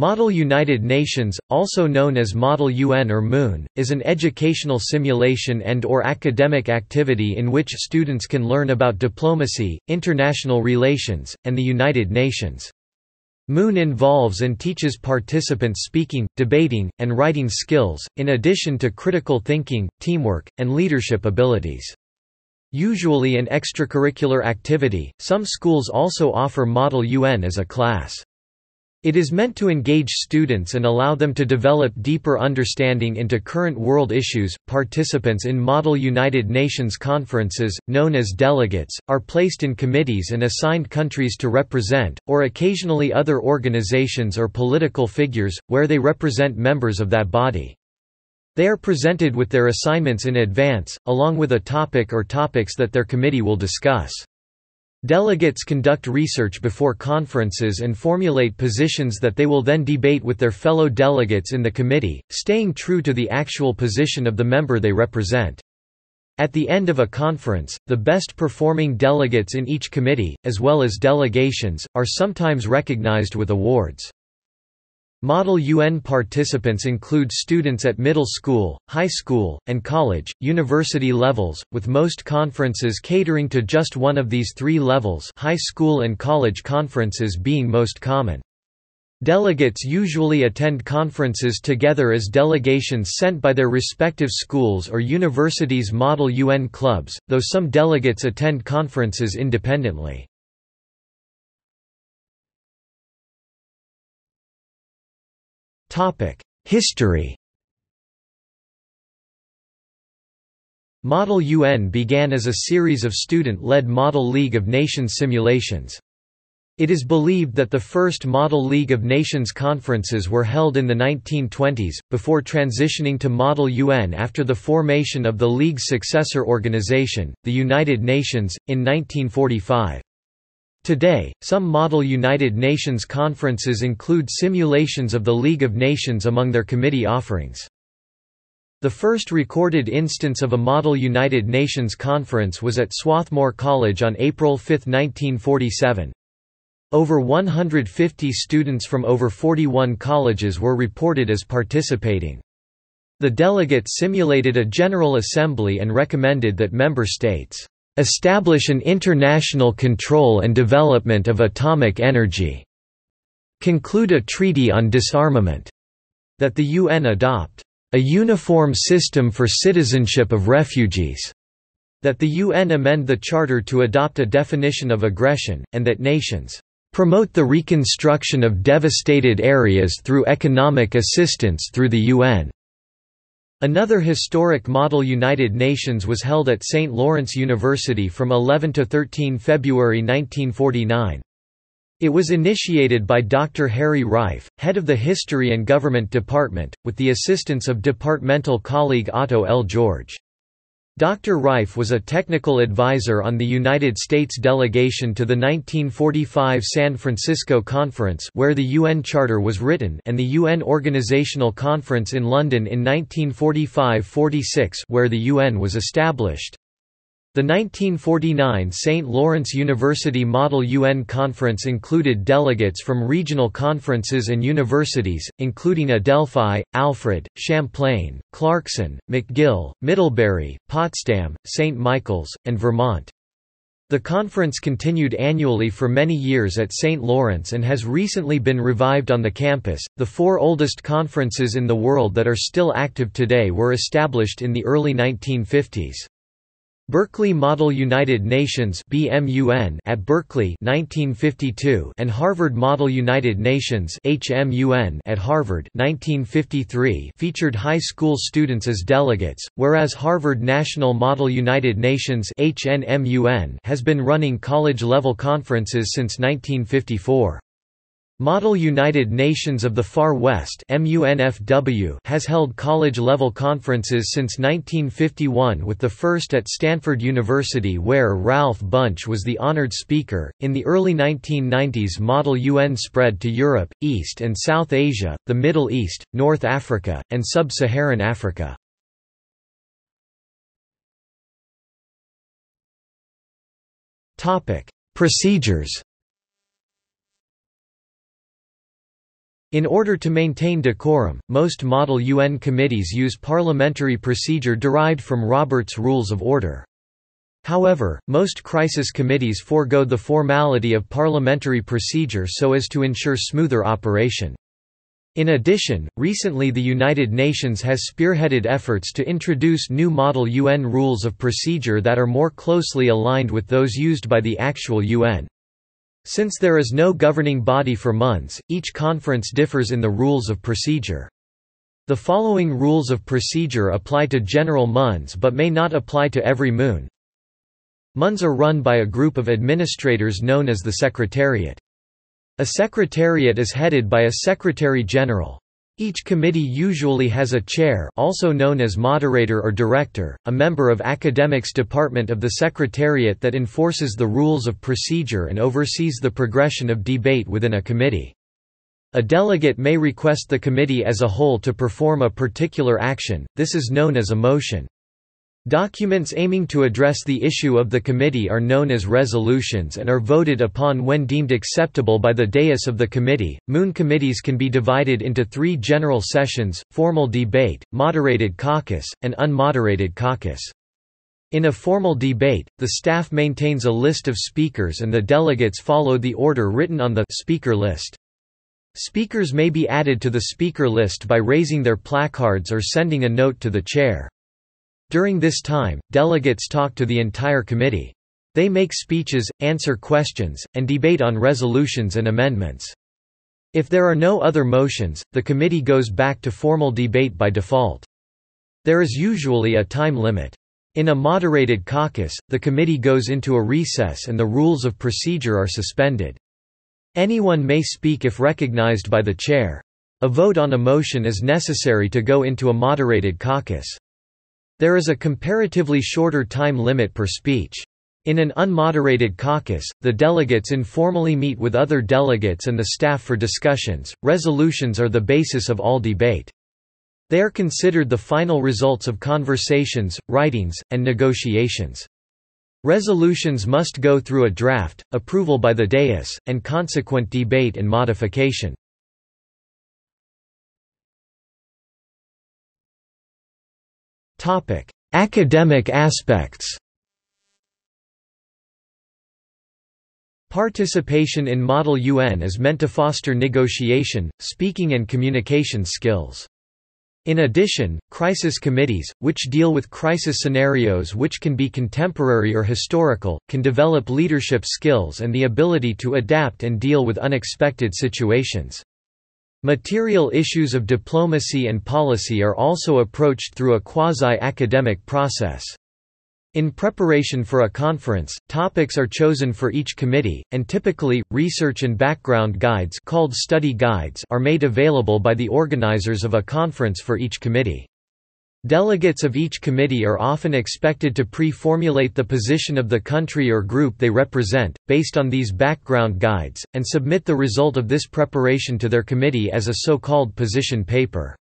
Model United Nations, also known as Model UN or MUN, is an educational simulation and or academic activity in which students can learn about diplomacy, international relations, and the United Nations. MUN involves and teaches participants speaking, debating, and writing skills, in addition to critical thinking, teamwork, and leadership abilities. Usually an extracurricular activity, some schools also offer Model UN as a class. It is meant to engage students and allow them to develop deeper understanding into current world issues. Participants in Model United Nations conferences, known as delegates, are placed in committees and assigned countries to represent, or occasionally other organizations or political figures, where they represent members of that body. They are presented with their assignments in advance, along with a topic or topics that their committee will discuss. Delegates conduct research before conferences and formulate positions that they will then debate with their fellow delegates in the committee, staying true to the actual position of the member they represent. At the end of a conference, the best performing delegates in each committee, as well as delegations, are sometimes recognized with awards. Model UN participants include students at middle school, high school, and college, university levels, with most conferences catering to just one of these three levels high school and college conferences being most common. Delegates usually attend conferences together as delegations sent by their respective schools or universities' Model UN clubs, though some delegates attend conferences independently. History Model UN began as a series of student-led Model League of Nations simulations. It is believed that the first Model League of Nations conferences were held in the 1920s, before transitioning to Model UN after the formation of the League's successor organization, the United Nations, in 1945. Today, some model United Nations conferences include simulations of the League of Nations among their committee offerings. The first recorded instance of a model United Nations conference was at Swarthmore College on April 5, 1947. Over 150 students from over 41 colleges were reported as participating. The delegates simulated a General Assembly and recommended that member states establish an international control and development of atomic energy, conclude a treaty on disarmament, that the UN adopt a uniform system for citizenship of refugees, that the UN amend the Charter to adopt a definition of aggression, and that nations promote the reconstruction of devastated areas through economic assistance through the UN. Another historic Model United Nations was held at St. Lawrence University from 11 to 13 February 1949. It was initiated by Dr. Harry Reif, head of the History and Government Department, with the assistance of departmental colleague Otto L. George. Dr. Reif was a technical advisor on the United States delegation to the 1945 San Francisco Conference where the UN Charter was written and the UN Organizational Conference in London in 1945–46 where the UN was established. The 1949 St. Lawrence University Model UN Conference included delegates from regional conferences and universities, including Adelphi, Alfred, Champlain, Clarkson, McGill, Middlebury, Potsdam, St. Michael's, and Vermont. The conference continued annually for many years at St. Lawrence and has recently been revived on the campus. The four oldest conferences in the world that are still active today were established in the early 1950s. Berkeley Model United Nations (BMUN) at Berkeley 1952 and Harvard Model United Nations (HMUN) at Harvard 1953 featured high school students as delegates, whereas Harvard National Model United Nations (HNMUN) has been running college-level conferences since 1954. Model United Nations of the Far West has held college-level conferences since 1951 with the first at Stanford University where Ralph Bunche was the honored speaker. In the early 1990s Model UN spread to Europe, East and South Asia, the Middle East, North Africa, and Sub-Saharan Africa. Procedures In order to maintain decorum, most model UN committees use parliamentary procedure derived from Robert's Rules of Order. However, most crisis committees forego the formality of parliamentary procedure so as to ensure smoother operation. In addition, recently the United Nations has spearheaded efforts to introduce new model UN rules of procedure that are more closely aligned with those used by the actual UN. Since there is no governing body for MUNs, each conference differs in the rules of procedure. The following rules of procedure apply to general MUNs but may not apply to every MUN. MUNs are run by a group of administrators known as the Secretariat. A secretariat is headed by a Secretary-General. Each committee usually has a chair also known as moderator or director, a member of academics department of the Secretariat that enforces the rules of procedure and oversees the progression of debate within a committee. A delegate may request the committee as a whole to perform a particular action, this is known as a motion. Documents aiming to address the issue of the committee are known as resolutions and are voted upon when deemed acceptable by the dais of the committee. MUN committees can be divided into three general sessions formal debate, moderated caucus, and unmoderated caucus. In a formal debate, the staff maintains a list of speakers and the delegates follow the order written on the speaker list. Speakers may be added to the speaker list by raising their placards or sending a note to the chair. During this time, delegates talk to the entire committee. They make speeches, answer questions, and debate on resolutions and amendments. If there are no other motions, the committee goes back to formal debate by default. There is usually a time limit. In a moderated caucus, the committee goes into a recess and the rules of procedure are suspended. Anyone may speak if recognized by the chair. A vote on a motion is necessary to go into a moderated caucus. There is a comparatively shorter time limit per speech. In an unmoderated caucus, the delegates informally meet with other delegates and the staff for discussions. Resolutions are the basis of all debate. They are considered the final results of conversations, writings, and negotiations. Resolutions must go through a draft, approval by the dais, and consequent debate and modification. Topic: Academic aspects. Participation in Model UN is meant to foster negotiation, speaking and communication skills. In addition, crisis committees, which deal with crisis scenarios which can be contemporary or historical, can develop leadership skills and the ability to adapt and deal with unexpected situations. Material issues of diplomacy and policy are also approached through a quasi-academic process. In preparation for a conference, topics are chosen for each committee, and typically, research and background guides called study guides are made available by the organizers of a conference for each committee. Delegates of each committee are often expected to pre-formulate the position of the country or group they represent, based on these background guides, and submit the result of this preparation to their committee as a so-called position paper.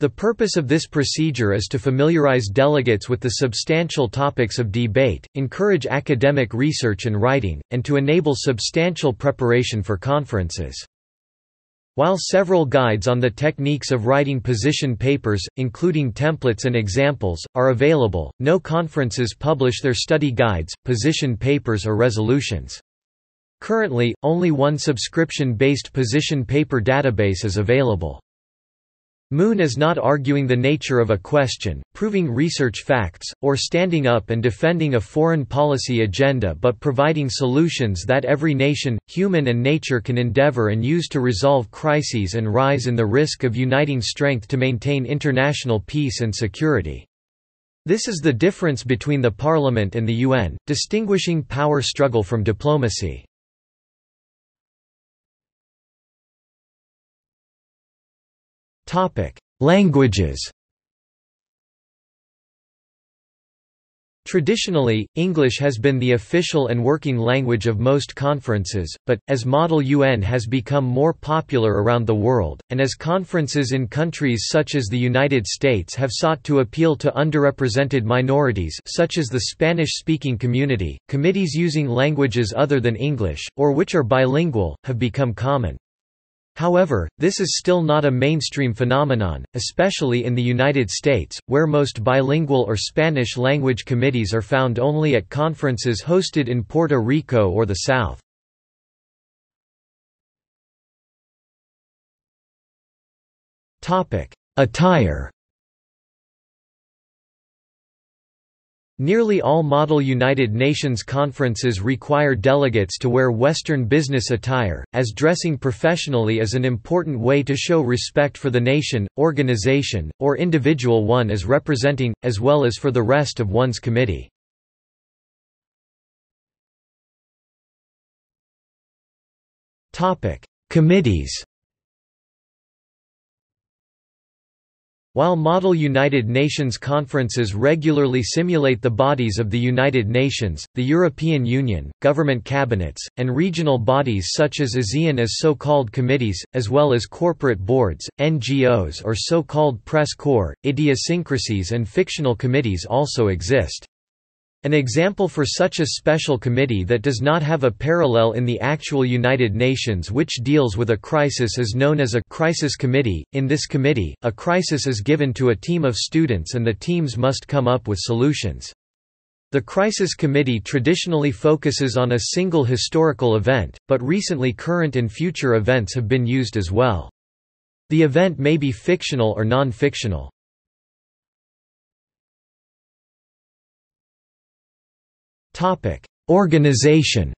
The purpose of this procedure is to familiarize delegates with the substantial topics of debate, encourage academic research and writing, and to enable substantial preparation for conferences. While several guides on the techniques of writing position papers, including templates and examples, are available, no conferences publish their study guides, position papers or resolutions. Currently, only one subscription-based position paper database is available. MUN is not arguing the nature of a question, proving research facts, or standing up and defending a foreign policy agenda but providing solutions that every nation, human and nature can endeavor and use to resolve crises and rise in the risk of uniting strength to maintain international peace and security. This is the difference between the Parliament and the UN, distinguishing power struggle from diplomacy. Topic: Languages. Traditionally, English has been the official and working language of most conferences, but, as Model UN has become more popular around the world, and as conferences in countries such as the United States have sought to appeal to underrepresented minorities such as the Spanish-speaking community, committees using languages other than English, or which are bilingual, have become common. However, this is still not a mainstream phenomenon, especially in the United States, where most bilingual or Spanish-language committees are found only at conferences hosted in Puerto Rico or the South. Attire Nearly all Model United Nations conferences require delegates to wear Western business attire, as dressing professionally is an important way to show respect for the nation, organization, or individual one is representing, as well as for the rest of one's committee. Committees While Model United Nations conferences regularly simulate the bodies of the United Nations, the European Union, government cabinets, and regional bodies such as ASEAN as so-called committees, as well as corporate boards, NGOs or so-called press corps, idiosyncrasies and fictional committees also exist. An example for such a special committee that does not have a parallel in the actual United Nations which deals with a crisis is known as a crisis committee. In this committee, a crisis is given to a team of students and the teams must come up with solutions. The Crisis Committee traditionally focuses on a single historical event, but recently current and future events have been used as well. The event may be fictional or non-fictional. Topic: Organization.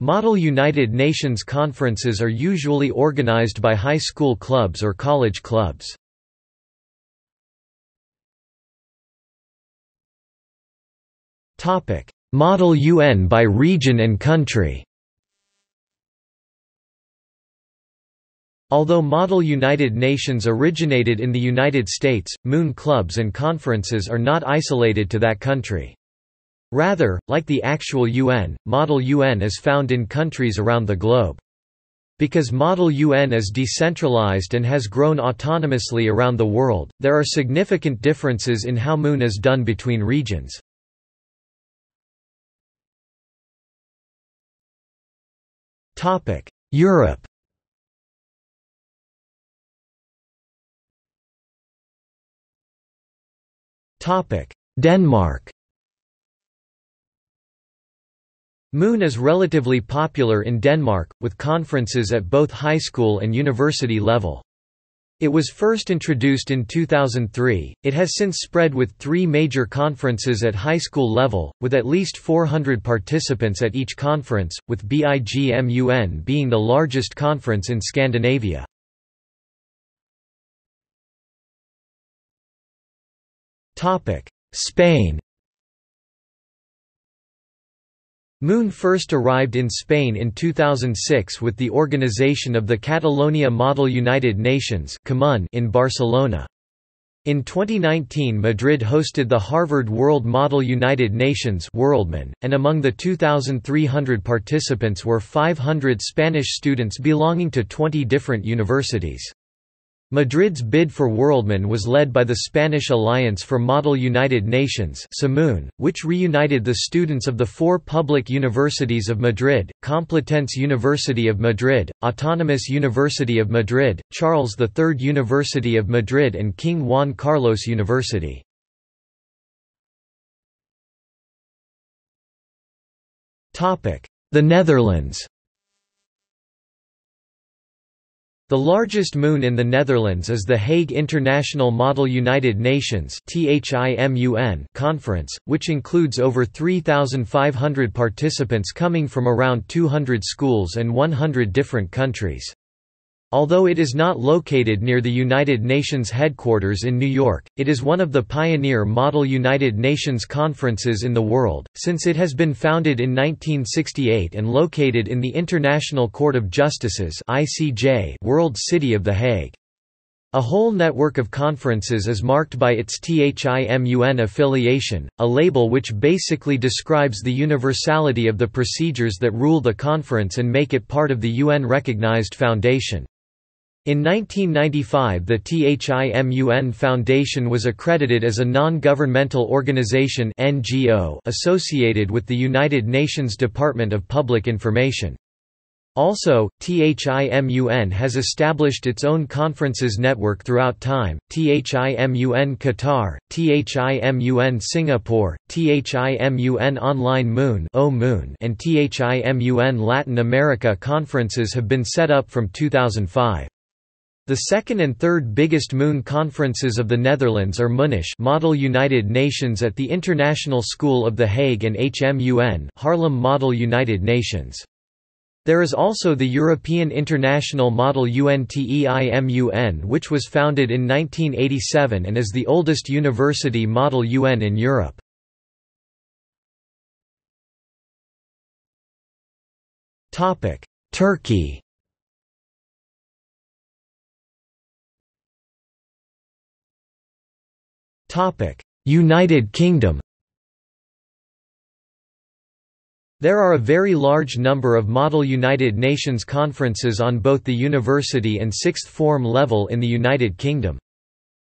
Model United Nations conferences are usually organized by high school clubs or college clubs. Topic: Model UN by region and country. Although Model United Nations originated in the United States, MUN clubs and conferences are not isolated to that country. Rather, like the actual UN, Model UN is found in countries around the globe. Because Model UN is decentralized and has grown autonomously around the world, there are significant differences in how MUN is done between regions. Europe Denmark MUN is relatively popular in Denmark, with conferences at both high school and university level. It was first introduced in 2003, it has since spread with three major conferences at high school level, with at least 400 participants at each conference, with BIGMUN being the largest conference in Scandinavia. Spain MUN first arrived in Spain in 2006 with the organization of the Catalonia Model United Nations in Barcelona. In 2019 Madrid hosted the Harvard World Model United Nations and among the 2,300 participants were 500 Spanish students belonging to 20 different universities. Madrid's bid for WorldMUN was led by the Spanish Alliance for Model United Nations which reunited the students of the four public universities of Madrid, Complutense University of Madrid, Autonomous University of Madrid, Charles III University of Madrid and King Juan Carlos University. The Netherlands The largest MUN in the Netherlands is the Hague International Model United Nations conference, which includes over 3,500 participants coming from around 200 schools and 100 different countries. Although it is not located near the United Nations headquarters in New York, it is one of the pioneer model United Nations conferences in the world, since it has been founded in 1968 and located in the International Court of Justice's World City of The Hague. A whole network of conferences is marked by its THIMUN affiliation, a label which basically describes the universality of the procedures that rule the conference and make it part of the UN-recognized foundation. In 1995 the THIMUN Foundation was accredited as a non-governmental organization NGO associated with the United Nations Department of Public Information. Also, THIMUN has established its own conferences network throughout time, THIMUN Qatar, THIMUN Singapore, THIMUN Online MUN and THIMUN Latin America conferences have been set up from 2005. The second and third biggest MUN conferences of the Netherlands are MUNISH Model United Nations at the International School of The Hague and HMUN Haarlem Model United Nations. There is also the European International Model UNTEIMUN which was founded in 1987 and is the oldest university model UN in Europe. Turkey United Kingdom There are a very large number of Model United Nations conferences on both the university and sixth form level in the United Kingdom.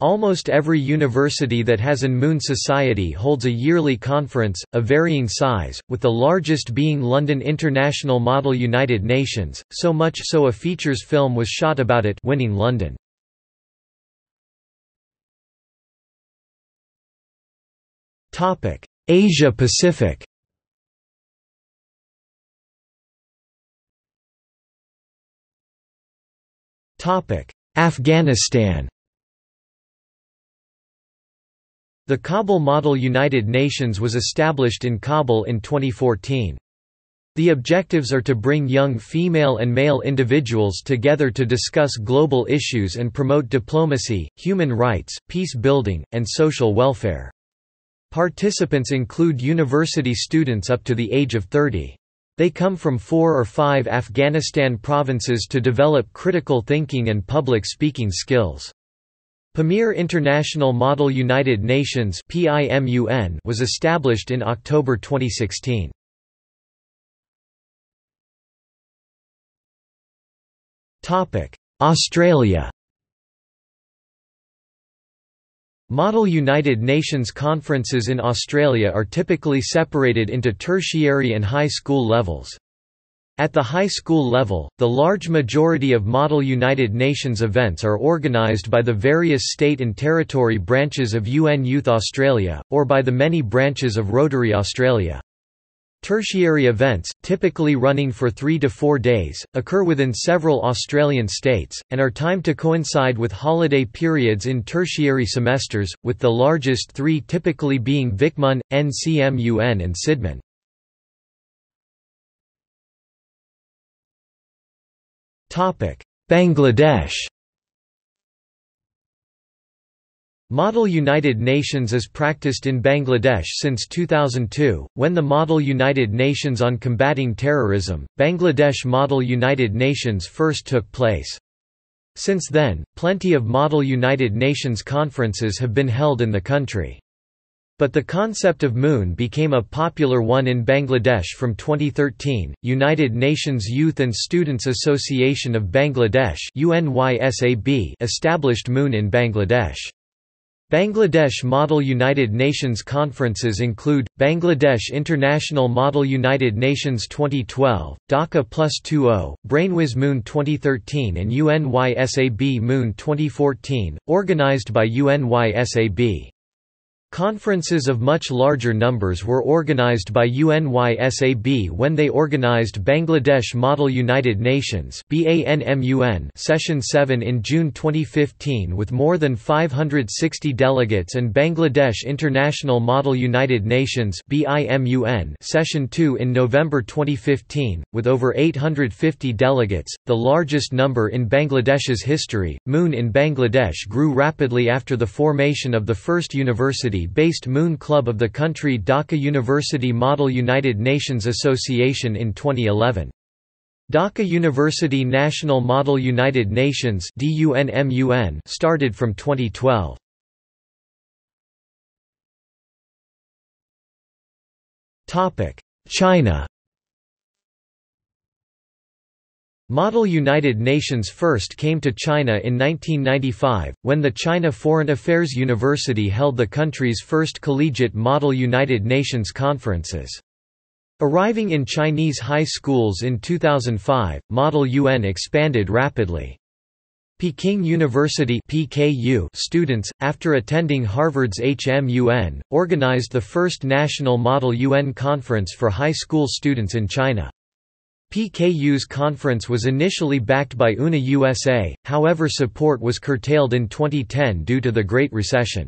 Almost every university that has an MUN Society holds a yearly conference, of varying size, with the largest being London International Model United Nations, so much so a features film was shot about it winning London. Asia Pacific Topic: Afghanistan The Kabul Model United Nations was established in Kabul in 2014. The objectives are to bring young female and male individuals together to discuss global issues and promote diplomacy, human rights, peace building, and social welfare. Participants include university students up to the age of 30. They come from four or five Afghanistan provinces to develop critical thinking and public speaking skills. Pamir International Model United Nations was established in October 2016. Australia Model United Nations conferences in Australia are typically separated into tertiary and high school levels. At the high school level, the large majority of Model United Nations events are organised by the various state and territory branches of UN Youth Australia, or by the many branches of Rotary Australia. Tertiary events, typically running for three to four days, occur within several Australian states, and are timed to coincide with holiday periods in tertiary semesters, with the largest three typically being VicMun, NCMUN and SIDMUN. Bangladesh Model United Nations is practiced in Bangladesh since 2002, when the Model United Nations on Combating Terrorism, Bangladesh Model United Nations first took place. Since then, plenty of Model United Nations conferences have been held in the country. But the concept of MUN became a popular one in Bangladesh from 2013. United Nations Youth and Students Association of Bangladesh established MUN in Bangladesh. Bangladesh Model United Nations conferences include, Bangladesh International Model United Nations 2012, Dhaka Plus 20, Brainwiz MUN 2013 and UNYSAB MUN 2014, organized by UNYSAB. Conferences of much larger numbers were organized by UNYSAB when they organized Bangladesh Model United Nations Session 7 in June 2015 with more than 560 delegates and Bangladesh International Model United Nations Session 2 in November 2015, with over 850 delegates, the largest number in Bangladesh's history. MUN in Bangladesh grew rapidly after the formation of the first university based MUN Club of the country Dhaka University Model United Nations Association in 2011. Dhaka University National Model United Nations started from 2012. China Model United Nations first came to China in 1995, when the China Foreign Affairs University held the country's first collegiate Model United Nations conferences. Arriving in Chinese high schools in 2005, Model UN expanded rapidly. Peking University PKU students, after attending Harvard's HMUN, organized the first national Model UN conference for high school students in China. PKU's conference was initially backed by UNA USA, however support was curtailed in 2010 due to the Great Recession.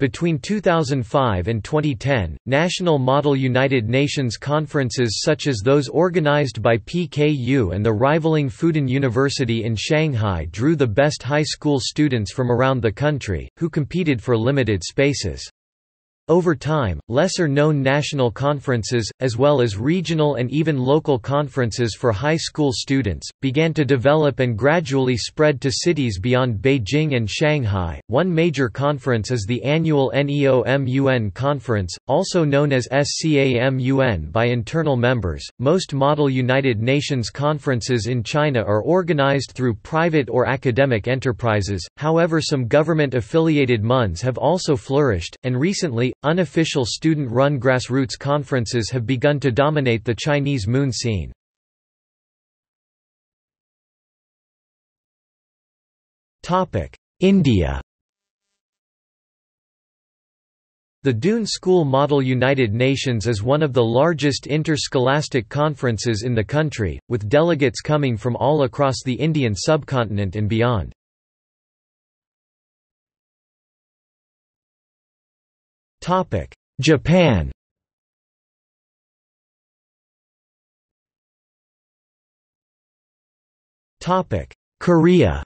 Between 2005 and 2010, national model United Nations conferences such as those organized by PKU and the rivaling Fudan University in Shanghai drew the best high school students from around the country, who competed for limited spaces. Over time, lesser-known national conferences, as well as regional and even local conferences for high school students, began to develop and gradually spread to cities beyond Beijing and Shanghai. One major conference is the annual NEOM-UN conference, also known as SCAM-UN by internal members. Most model United Nations conferences in China are organized through private or academic enterprises, however some government-affiliated MUNs have also flourished, and recently, unofficial student-run grassroots conferences have begun to dominate the Chinese MUN scene. India The Doon School Model United Nations is one of the largest interscholastic conferences in the country, with delegates coming from all across the Indian subcontinent and beyond. Topic: Japan. Topic: Korea.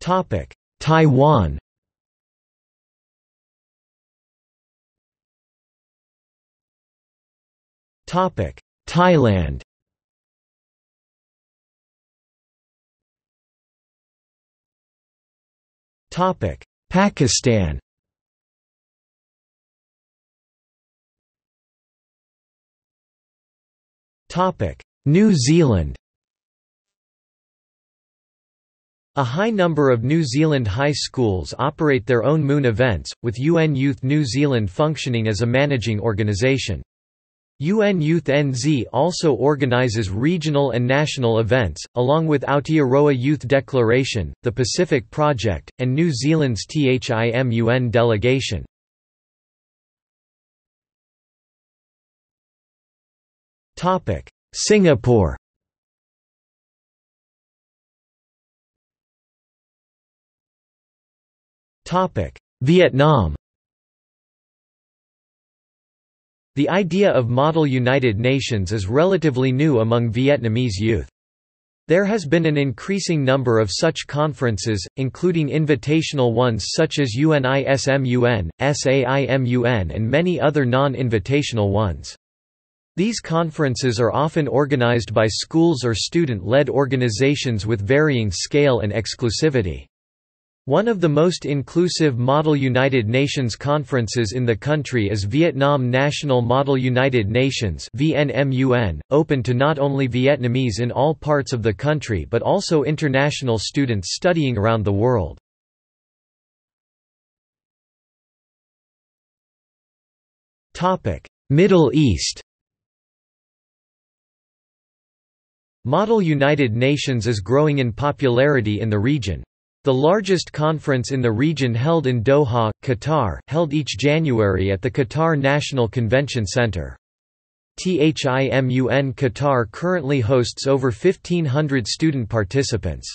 Topic: Taiwan. Topic: Thailand. Pakistan. Topic: New Zealand. A high number of New Zealand high schools operate their own MUN events, with UN Youth New Zealand functioning as a managing organisation. UN Youth NZ also organizes regional and national events, along with Aotearoa Youth Declaration, the Pacific Project, and New Zealand's THIMUN delegation. Singapore Vietnam The idea of Model United Nations is relatively new among Vietnamese youth. There has been an increasing number of such conferences, including invitational ones such as UNISMUN, SAIMUN and many other non-invitational ones. These conferences are often organized by schools or student-led organizations with varying scale and exclusivity. One of the most inclusive Model United Nations conferences in the country is Vietnam National Model United Nations open to not only Vietnamese in all parts of the country but also international students studying around the world. Middle East Model United Nations is growing in popularity in the region. The largest conference in the region held in Doha, Qatar, held each January at the Qatar National Convention Center. THIMUN Qatar currently hosts over 1,500 student participants.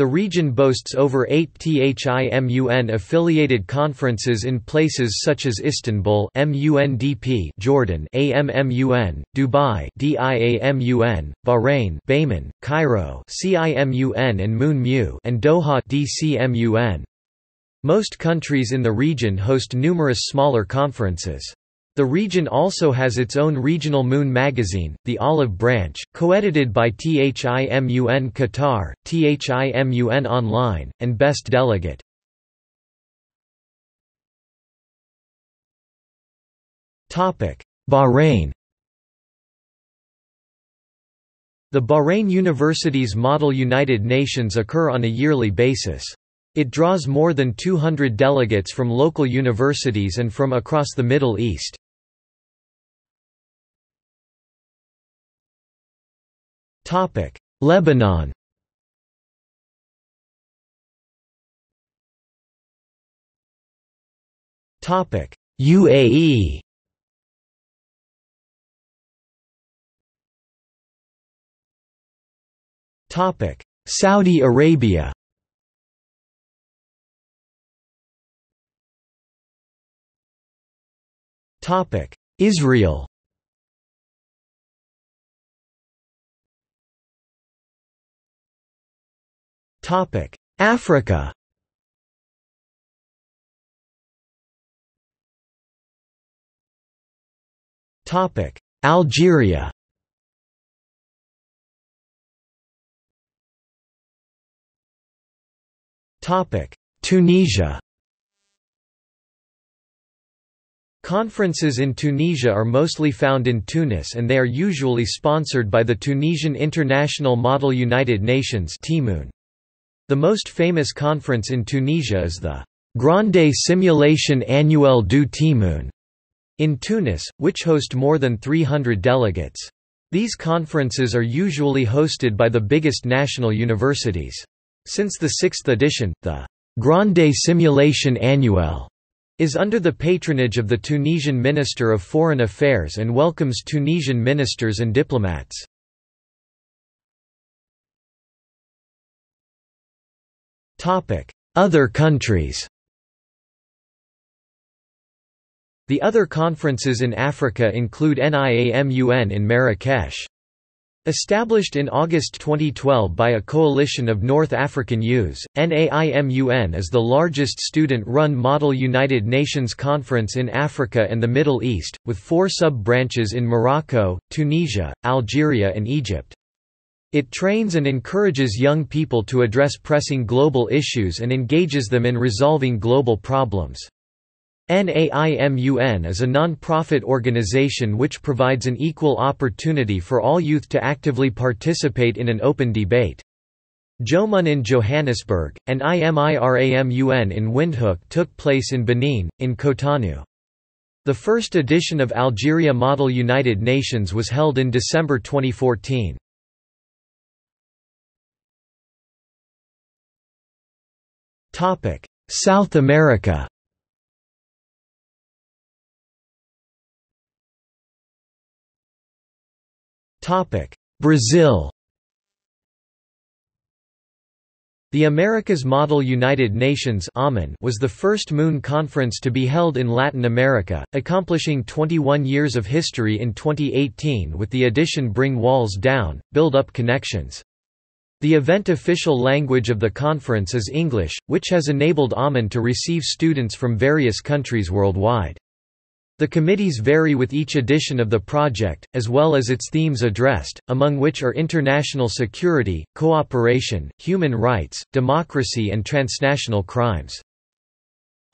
The region boasts over eight THIMUN-affiliated conferences in places such as Istanbul MUNDP Jordan AMMUN, Dubai DIAMUN, Bahrain BAHMUN, Cairo CIMUN and Moon Mu and Doha DCMUN. Most countries in the region host numerous smaller conferences. The region also has its own regional MUN magazine, The Olive Branch, co-edited by THIMUN Qatar, THIMUN Online, and Best Delegate. Bahrain The Bahrain University's Model United Nations occur on a yearly basis. It draws more than 200 delegates from local universities and from across the Middle East. Lebanon UAE Saudi Arabia Israel. Topic: Africa. Topic: Algeria. Topic: Tunisia Conferences in Tunisia are mostly found in Tunis and they are usually sponsored by the Tunisian International Model United Nations The most famous conference in Tunisia is the Grande Simulation Annuelle du TIMUN in Tunis, which host more than 300 delegates. These conferences are usually hosted by the biggest national universities. Since the sixth edition, the Grande Simulation Annuelle is under the patronage of the Tunisian Minister of Foreign Affairs and welcomes Tunisian ministers and diplomats. Other countries The other conferences in Africa include NIAMUN in Marrakesh. Established in August 2012 by a coalition of North African youths, NAIMUN is the largest student-run Model United Nations conference in Africa and the Middle East, with four sub-branches in Morocco, Tunisia, Algeria and Egypt. It trains and encourages young people to address pressing global issues and engages them in resolving global problems. NAIMUN is a non-profit organization which provides an equal opportunity for all youth to actively participate in an open debate. JOMUN in Johannesburg, and IMIRAMUN in Windhoek took place in Benin, in Cotonou. The first edition of Algeria Model United Nations was held in December 2014. South America Brazil The Americas Model United Nations was the first MUN Conference to be held in Latin America, accomplishing 21 years of history in 2018 with the addition Bring Walls Down, Build Up Connections. The event official language of the conference is English, which has enabled AMUN to receive students from various countries worldwide. The committees vary with each edition of the project, as well as its themes addressed, among which are international security, cooperation, human rights, democracy and transnational crimes.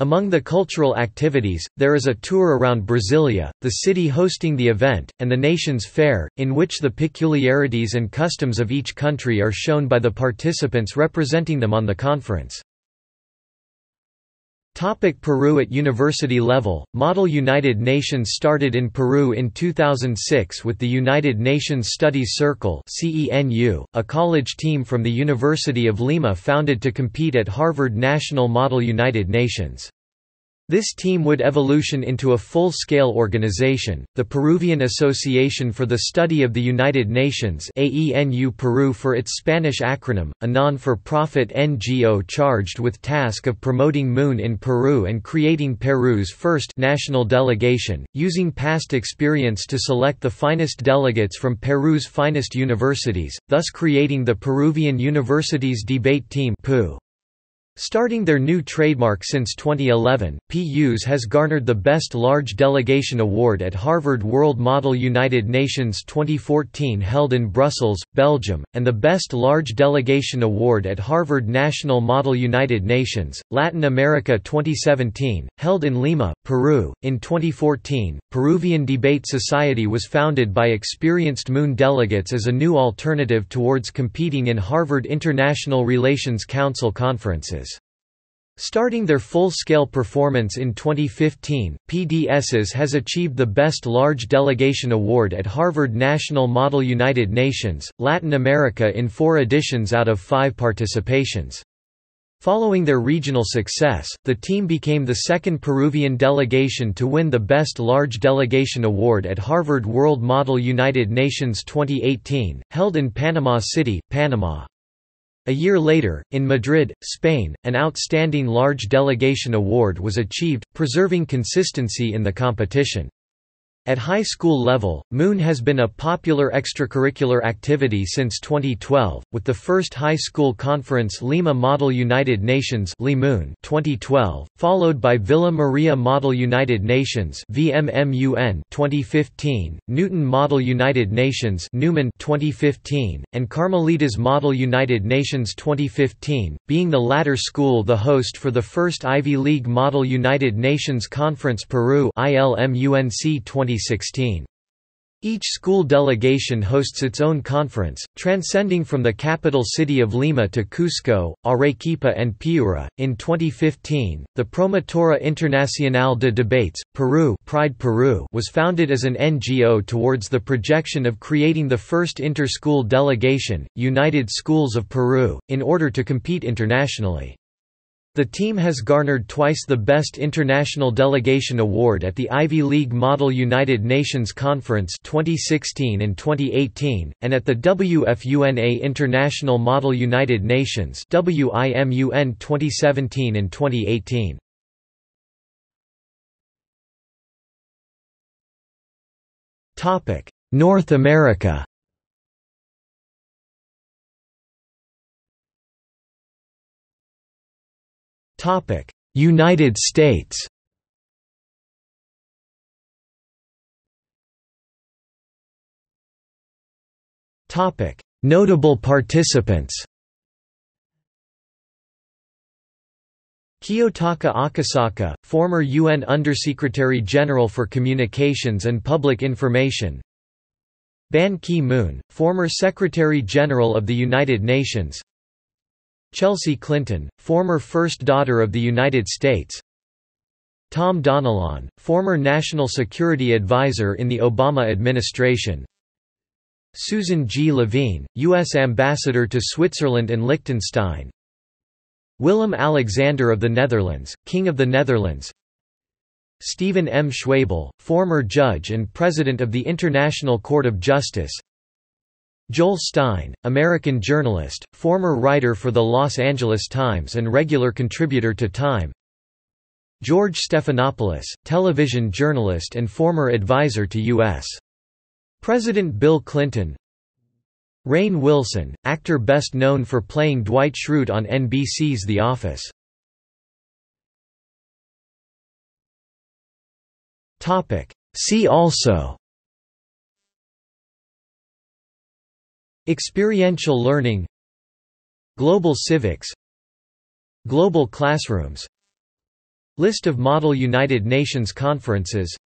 Among the cultural activities, there is a tour around Brasilia, the city hosting the event, and the nation's fair, in which the peculiarities and customs of each country are shown by the participants representing them on the conference. Topic Peru At university level, Model United Nations started in Peru in 2006 with the United Nations Studies Circle a college team from the University of Lima founded to compete at Harvard National Model United Nations. This team would evolution into a full-scale organization, the Peruvian Association for the Study of the United Nations AENU Peru for its Spanish acronym, a non-for-profit NGO charged with task of promoting MUN in Peru and creating Peru's first national delegation, using past experience to select the finest delegates from Peru's finest universities, thus creating the Peruvian Universities Debate Team PU. Starting their new trademark since 2011, PU's has garnered the Best Large Delegation Award at Harvard World Model United Nations 2014 held in Brussels, Belgium, and the Best Large Delegation Award at Harvard National Model United Nations, Latin America 2017, held in Lima, Peru. In 2014, Peruvian Debate Society was founded by experienced MUN delegates as a new alternative towards competing in Harvard International Relations Council conferences. Starting their full-scale performance in 2015, PDSs has achieved the Best Large Delegation Award at Harvard National Model United Nations, Latin America in four editions out of five participations. Following their regional success, the team became the second Peruvian delegation to win the Best Large Delegation Award at Harvard World Model United Nations 2018, held in Panama City, Panama. A year later, in Madrid, Spain, an outstanding large delegation award was achieved, preserving consistency in the competition. At high school level, MUN has been a popular extracurricular activity since 2012, with the first high school conference Lima Model United Nations 2012, followed by Villa Maria Model United Nations 2015, Newton Model United Nations NEWMUN 2015, and Carmelitas Model United Nations 2015, being the latter school the host for the first Ivy League Model United Nations Conference Peru ILMUNC 20 2016. Each school delegation hosts its own conference, transcending from the capital city of Lima to Cusco, Arequipa, and Piura. In 2015, the Promotora Internacional de Debates, Peru, Pride Peru was founded as an NGO towards the projection of creating the first inter-school delegation, United Schools of Peru, in order to compete internationally. The team has garnered twice the Best International Delegation Award at the Ivy League Model United Nations Conference 2016 and 2018, and at the WFUNA International Model United Nations WIMUN 2017 and 2018. North America United States. Topic: Notable participants. Kiyotaka Akasaka, former UN Undersecretary General for Communications and Public Information. Ban Ki-moon, former Secretary General of the United Nations Chelsea Clinton, former First Daughter of the United States Tom Donilon, former National Security Advisor in the Obama administration Suzan G. LeVine, U.S. Ambassador to Switzerland and Liechtenstein Willem Alexander of the Netherlands, King of the Netherlands Stephen M. Schwebel, former judge and President of the International Court of Justice Joel Stein, American journalist, former writer for the Los Angeles Times and regular contributor to Time. George Stephanopoulos, television journalist and former advisor to U.S. President Bill Clinton. Rainn Wilson, actor best known for playing Dwight Schrute on NBC's The Office. See also Experiential learning Global civics Global classrooms List of Model United Nations conferences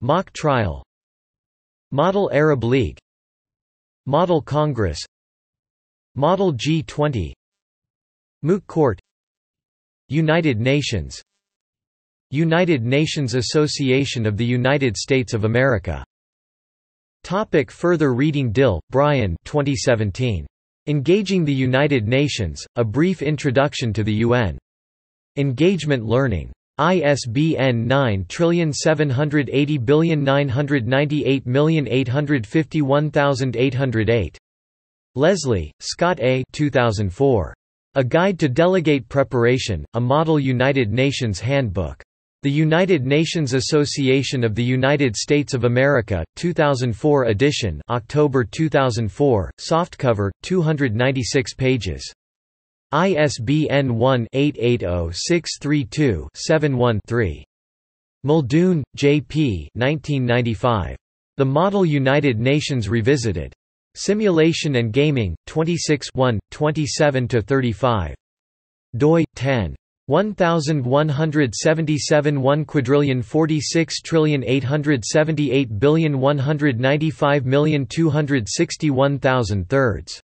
Mock trial Model Arab League Model Congress Model G20 Moot Court United Nations United Nations Association of the United States of America Topic further reading Dille, Brian 2017. Engaging the United Nations, A Brief Introduction to the UN. Engagement Learning. ISBN 9780998851808. Leslie, Scott A. 2004. A Guide to Delegate Preparation, A Model United Nations Handbook. The United Nations Association of the United States of America, 2004 edition October 2004, softcover, 296 pages. ISBN 1-880632-71-3. Muldoon, J. P. 1995. The Model United Nations Revisited. Simulation and Gaming, 26 27–35. doi, 10. 1177 1 quadrillion 46 trillion 878 billion 195 million 261,000 thirds